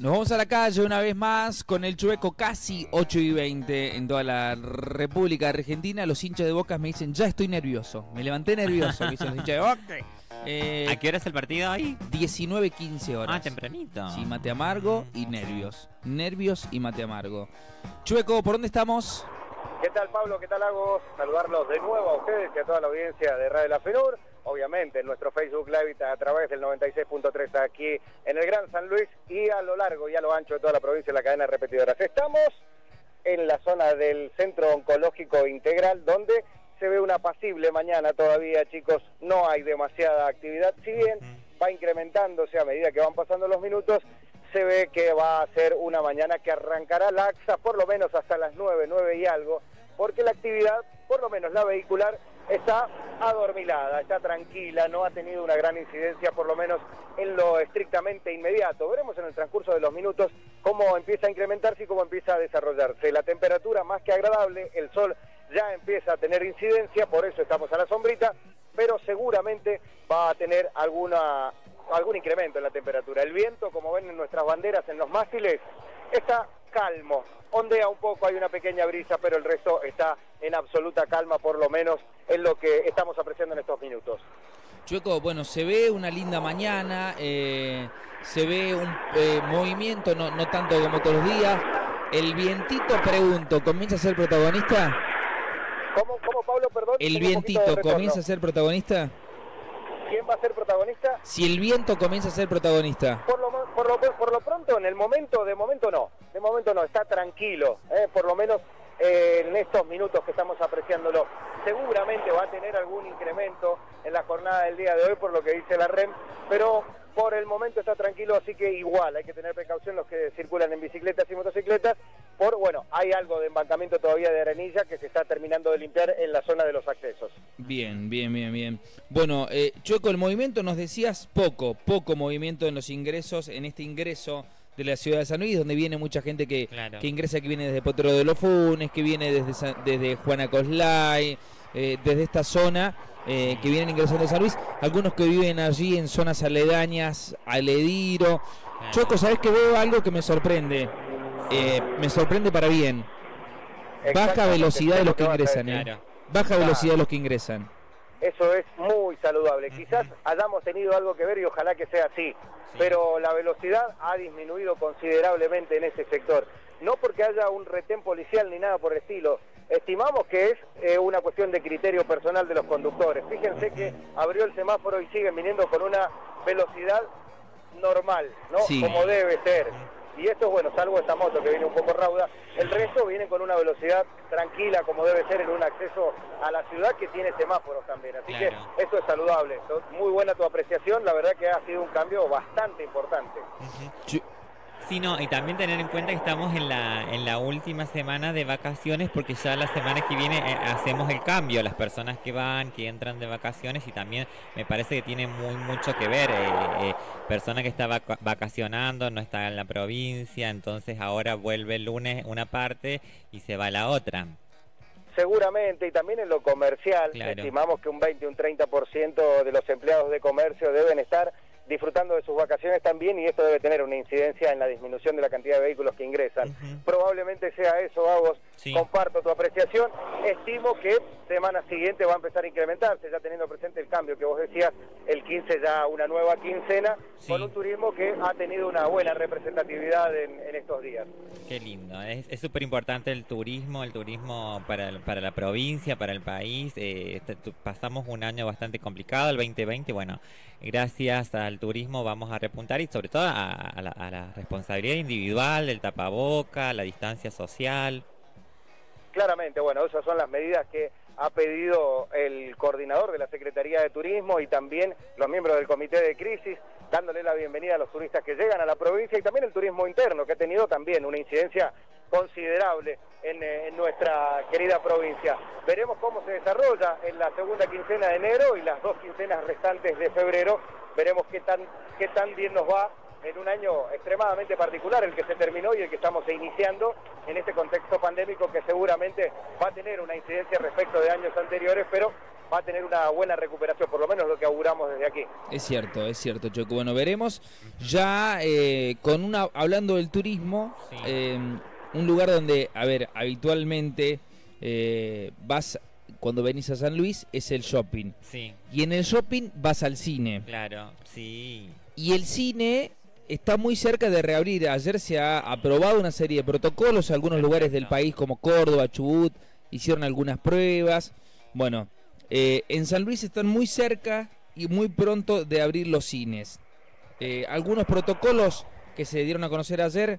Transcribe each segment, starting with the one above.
Nos vamos a la calle una vez más con el chueco casi 8 y 20 en toda la República Argentina. Los hinchas de Bocas me dicen, ya estoy nervioso. Me levanté nervioso, me dicen los hinchas de Boca. Eh, ¿A qué hora es el partido ahí? 19, 15 horas. Ah, tempranito. Sí, mate amargo y nervios. Nervios y mate amargo. Chueco, ¿por dónde estamos? ¿Qué tal Pablo? ¿Qué tal Hago? Saludarlos de nuevo a ustedes y a toda la audiencia de Radio La FENUR obviamente en nuestro Facebook Live a través del 96.3 aquí en el Gran San Luis y a lo largo y a lo ancho de toda la provincia de la cadena de repetidoras. Estamos en la zona del Centro Oncológico Integral donde se ve una apacible mañana todavía, chicos, no hay demasiada actividad, si bien va incrementándose a medida que van pasando los minutos, se ve que va a ser una mañana que arrancará laxa por lo menos hasta las 9, 9 y algo, porque la actividad, por lo menos la vehicular, está adormilada, está tranquila, no ha tenido una gran incidencia, por lo menos en lo estrictamente inmediato. Veremos en el transcurso de los minutos cómo empieza a incrementarse y cómo empieza a desarrollarse. La temperatura más que agradable, el sol ya empieza a tener incidencia, por eso estamos a la sombrita, pero seguramente va a tener alguna, algún incremento en la temperatura. El viento, como ven en nuestras banderas, en los mástiles, está calmo, ondea un poco, hay una pequeña brisa, pero el resto está en absoluta calma, por lo menos en lo que estamos apreciando en estos minutos. Chueco, bueno, se ve una linda mañana, eh, se ve un eh, movimiento, no, no tanto como todos los días. El vientito, pregunto, ¿comienza a ser protagonista? ¿Cómo, cómo Pablo, perdón? ¿El vientito comienza a ser protagonista? ¿Quién va a ser protagonista? Si el viento comienza a ser protagonista. Por lo, por lo, por lo pronto, en el momento, de momento no. De momento no, está tranquilo. ¿eh? Por lo menos eh, en estos minutos que estamos apreciándolo. Seguramente va a tener algún incremento en la jornada del día de hoy, por lo que dice la REM, pero por el momento está tranquilo, así que igual hay que tener precaución los que circulan en bicicletas y motocicletas, por, bueno, hay algo de embancamiento todavía de arenilla que se está terminando de limpiar en la zona de los accesos. Bien, bien, bien, bien. Bueno, eh, Chueco, el movimiento nos decías poco, poco movimiento en los ingresos, en este ingreso de la ciudad de San Luis, donde viene mucha gente que, que ingresa, que viene desde Potero de los Funes, que viene desde, desde Juana Coslay, eh, desde esta zona, eh, que vienen ingresando a San Luis, algunos que viven allí en zonas aledañas al Ediro. Choco, ¿sabes que veo algo que me sorprende? Eh, me sorprende para bien. Baja velocidad de los que ingresan, Baja velocidad de los que ingresan. Eso es muy saludable. Quizás hayamos tenido algo que ver y ojalá que sea así, pero la velocidad ha disminuido considerablemente en ese sector. No porque haya un retén policial ni nada por el estilo. Estimamos que es eh, una cuestión de criterio personal de los conductores. Fíjense que abrió el semáforo y siguen viniendo con una velocidad normal, ¿no? Como debe ser y esto, bueno, salvo esta moto que viene un poco rauda, el resto viene con una velocidad tranquila como debe ser en un acceso a la ciudad que tiene semáforos también. Así que esto es saludable. Muy buena tu apreciación, la verdad que ha sido un cambio bastante importante. Sí, no, y también tener en cuenta que estamos en la, en la última semana de vacaciones porque ya la semana que viene eh, hacemos el cambio, las personas que van, que entran de vacaciones y también me parece que tiene muy mucho que ver. Eh, eh persona que está vacacionando, no está en la provincia, entonces ahora vuelve el lunes una parte y se va la otra. Seguramente, y también en lo comercial, estimamos que un 20, un 30% de los empleados de comercio deben estar disfrutando de sus vacaciones también y esto debe tener una incidencia en la disminución de la cantidad de vehículos que ingresan. Probablemente sea eso, Comparto tu apreciación. Estimo que semana siguiente va a empezar a incrementarse, ya teniendo presente el cambio que vos decías, el 15 ya una nueva quincena, con un turismo que ha tenido una buena representatividad en, estos días. Qué lindo, es súper importante el turismo, el turismo para, para la provincia, para el país. Eh, este, pasamos un año bastante complicado, el 2020, bueno, gracias al turismo vamos a repuntar y sobre todo a, la, responsabilidad individual, del tapaboca, la distancia social. Claramente, bueno, esas son las medidas que ha pedido el coordinador de la Secretaría de Turismo y también los miembros del Comité de Crisis, dándole la bienvenida a los turistas que llegan a la provincia y también el turismo interno, que ha tenido también una incidencia considerable en, eh, nuestra querida provincia. Veremos cómo se desarrolla en la segunda quincena de enero y las dos quincenas restantes de febrero. Veremos qué tan, qué tan bien nos va en un año extremadamente particular, el que se terminó y el que estamos iniciando en este contexto pandémico que seguramente va a tener una incidencia respecto de años anteriores, pero va a tener una buena recuperación, por lo menos lo que auguramos desde aquí. Es cierto, es cierto, Choco. Bueno, veremos ya eh, con una, hablando del turismo, eh, un lugar donde, a ver, habitualmente eh, vas cuando venís a San Luis es el shopping. Sí. Y en el shopping vas al cine. Claro, sí. Y el cine está muy cerca de reabrir. Ayer se ha aprobado una serie de protocolos. Algunos lugares del país como Córdoba, Chubut, hicieron algunas pruebas. Bueno, eh, en San Luis están muy cerca y muy pronto de abrir los cines. Eh, algunos protocolos que se dieron a conocer ayer,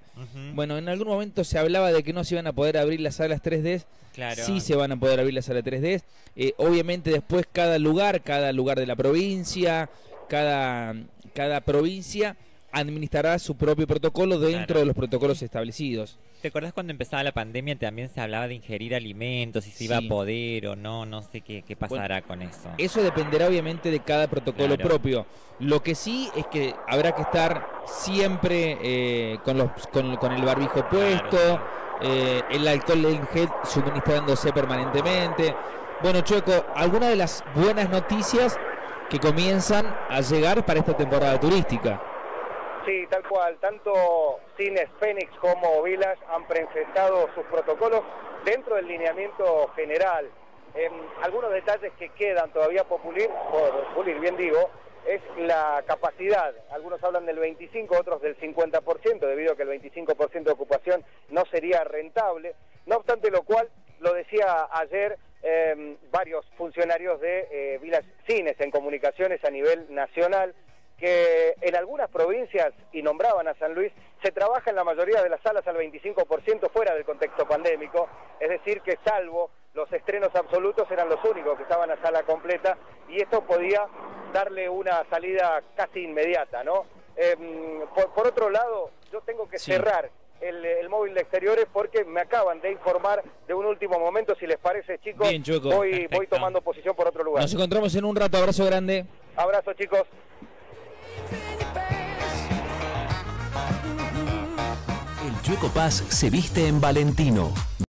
bueno, en algún momento se hablaba de que no se iban a poder abrir las salas 3D. Claro. Sí se van a poder abrir las salas 3D. Eh, obviamente después cada lugar, cada lugar de la provincia, cada, cada provincia administrará su propio protocolo dentro de los protocolos establecidos. ¿Te acuerdas cuando empezaba la pandemia también se hablaba de ingerir alimentos, y si iba a poder o no, no sé qué, pasará con eso? Eso dependerá obviamente de cada protocolo propio. Lo que sí es que habrá que estar siempre eh, con, los, con, el barbijo puesto, eh, el alcohol en gel suministrándose permanentemente. Bueno, Chueco, algunas de las buenas noticias que comienzan a llegar para esta temporada turística. Sí, tal cual. Tanto Cines Fénix como Vilas han presentado sus protocolos dentro del lineamiento general. algunos detalles que quedan todavía por pulir, por pulir, bien digo, es la capacidad. Algunos hablan del 25, otros del 50%, debido a que el 25% de ocupación no sería rentable. No obstante lo cual, lo decía ayer em, varios funcionarios de eh, Vilas Cines en comunicaciones a nivel nacional, que en algunas provincias, y nombraban a San Luis, se trabaja en la mayoría de las salas al 25% fuera del contexto pandémico, es decir, que salvo los estrenos absolutos eran los únicos que estaban a sala completa y esto podía darle una salida casi inmediata, ¿no? Em, por, otro lado, yo tengo que cerrar el, móvil de exteriores porque me acaban de informar de un último momento, si les parece chicos, voy, voy tomando posición por otro lugar. Nos encontramos en un rato, abrazo grande. Abrazo chicos. Chueco Paz se viste en Valentino.